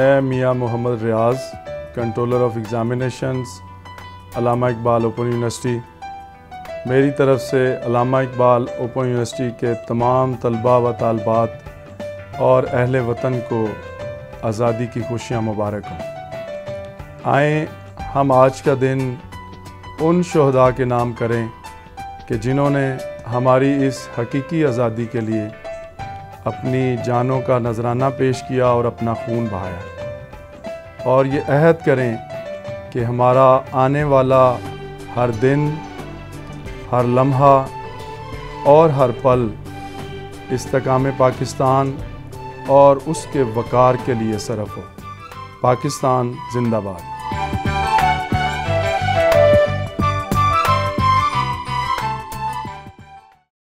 मैं, Mian Mohammad Riaz, controller of examinations, Allama Iqbal, open university. मेरी तरफ़ से अलामा इकबाल, ओपन यूनिवर्सिटी के तमाम तलबा व तलबात और अहल वतन को आज़ादी की खुशियाँ मुबारक हों। आए, हम आज का दिन उन शहदा के नाम करें कि जिन्होंने हमारी इस हकीकी आज़ादी के लिए अपनी जानों का नजराना पेश किया और अपना खून बहाया। और ये अहद करें कि हमारा आने वाला हर दिन, हर लम्हा और हर पल इस्तकाम पाकिस्तान और उसके वक़ार के लिए सरफ हो। पाकिस्तान जिंदाबाद।